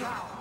Yeah.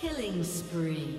Killing spree.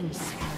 Killing.